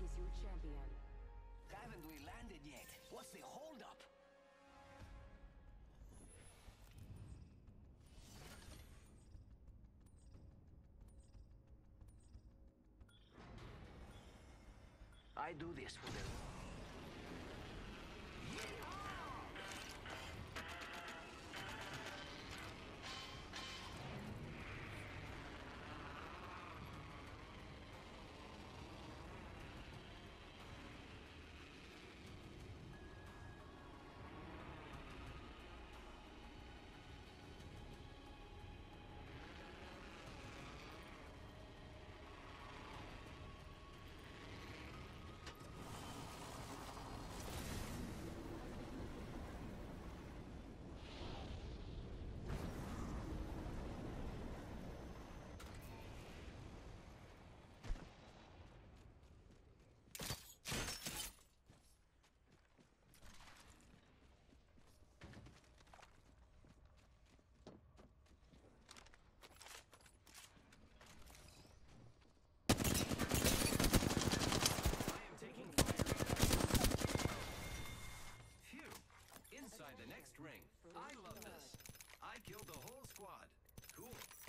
is your champion. Haven't we landed yet? What's the holdup? I do this for them. Killed the whole squad. Cool.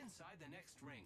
inside the next ring.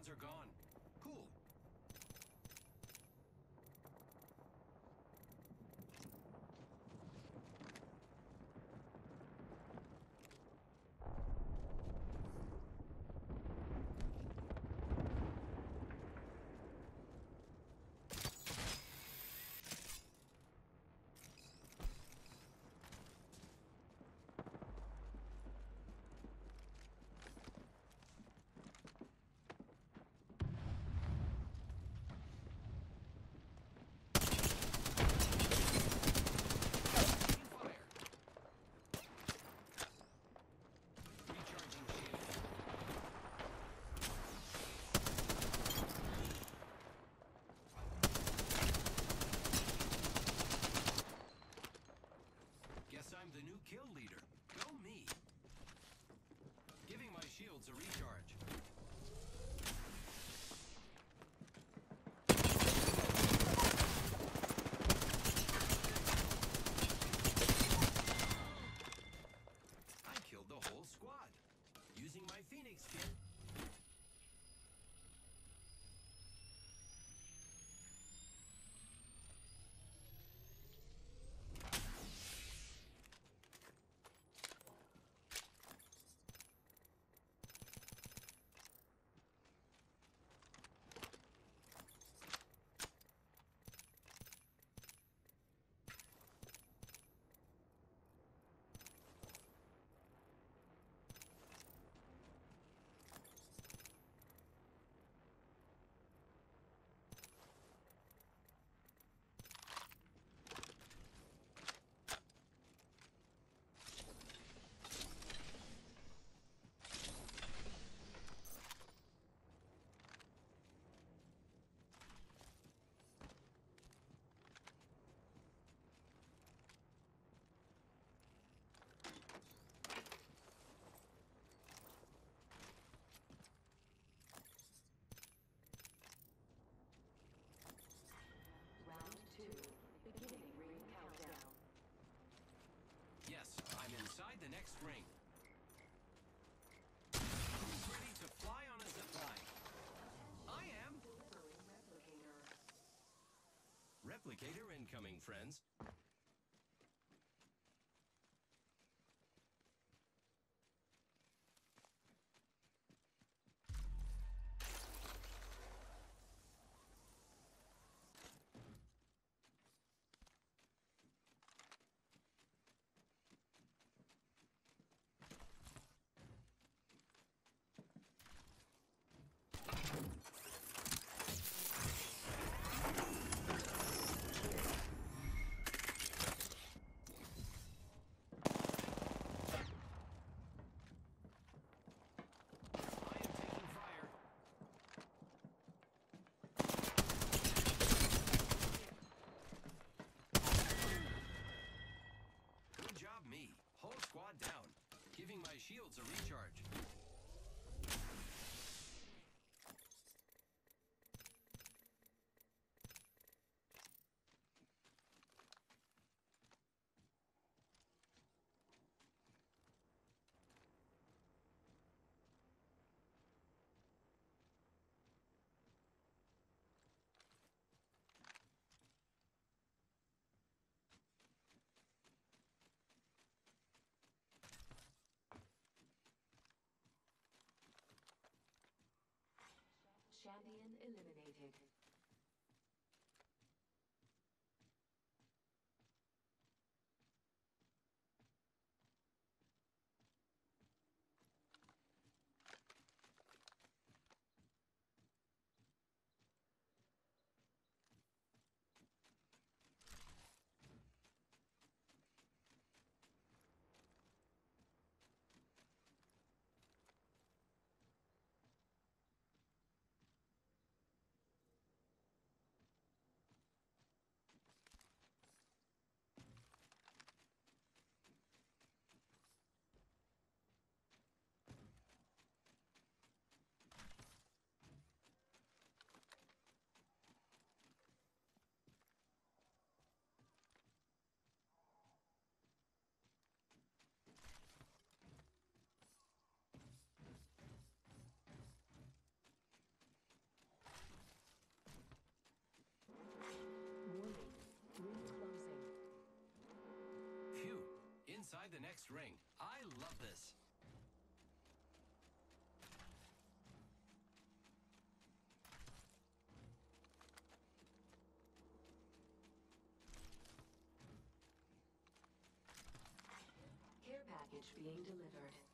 gods are gone. to recharge. replicator incoming, friends. shields are recharge. Champion eliminated. The next ring. I love this. Care package being delivered.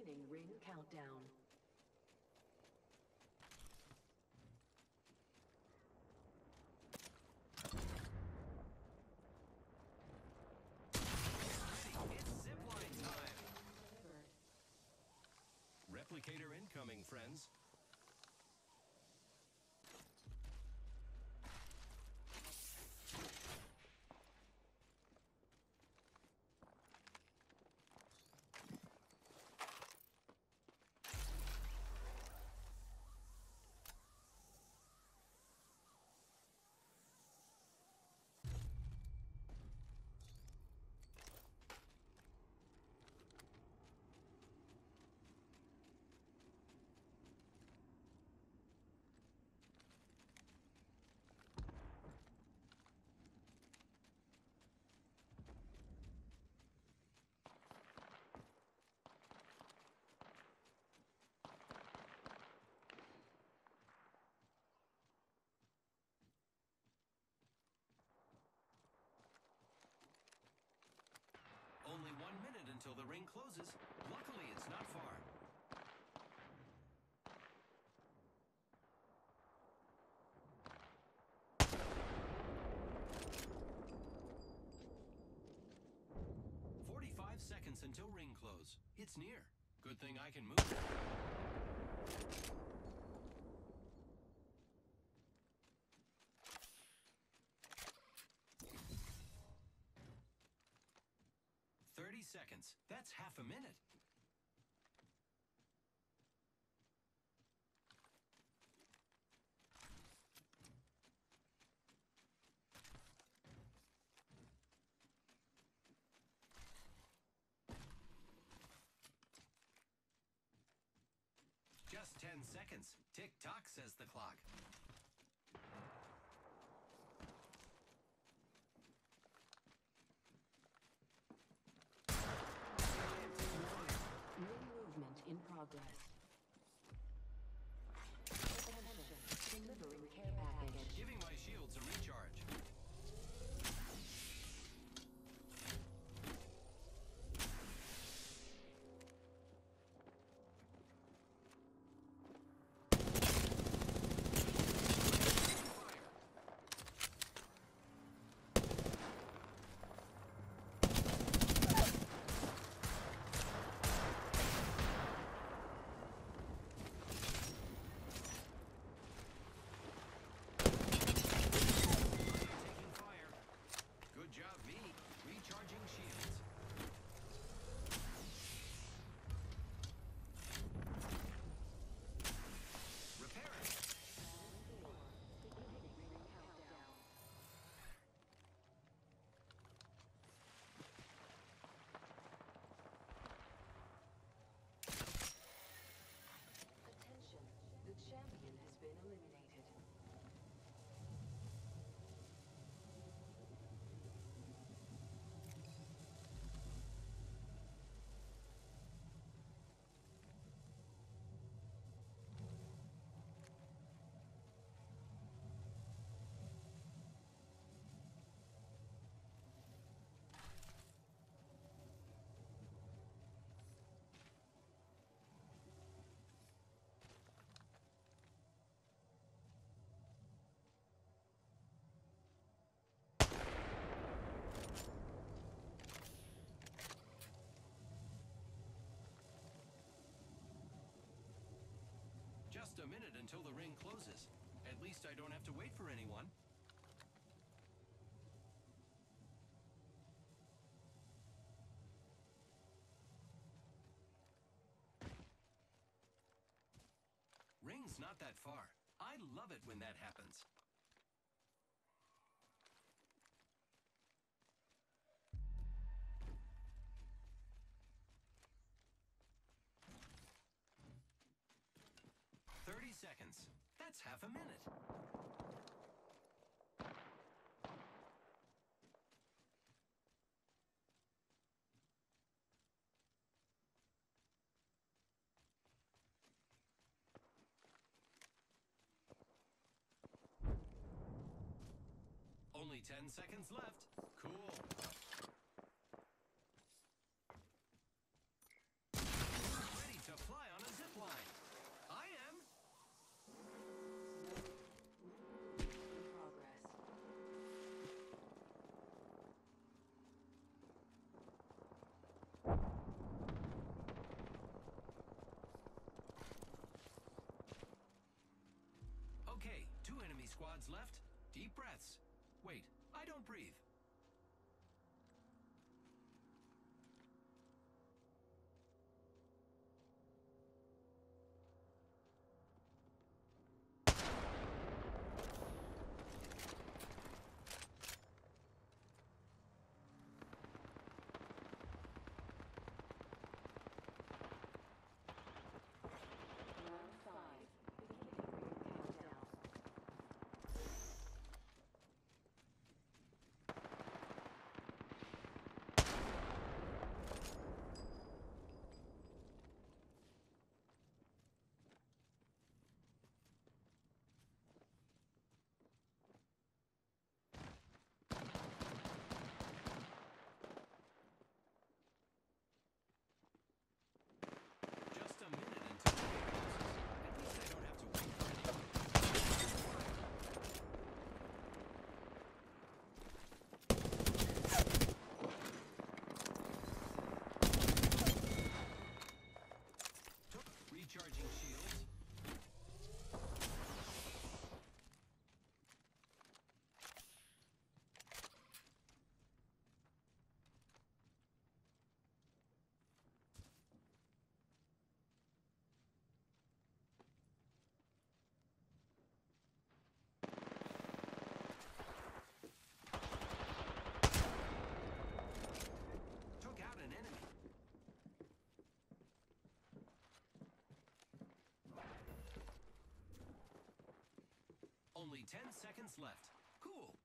Beginning ring countdown. Replicator incoming, friends. Only one minute until the ring closes. Luckily, it's not far. Forty-five seconds until ring close. It's near. Good thing I can move. Seconds. That's half a minute. Just 10 seconds. Tick tock, says the clock. a minute until the ring closes. At least I don't have to wait for anyone. Ring's not that far. I love it when that happens. seconds. That's half a minute. Only 10 seconds left. Cool. squads left. Deep breaths. Wait, I don't breathe. 10 seconds left. Cool.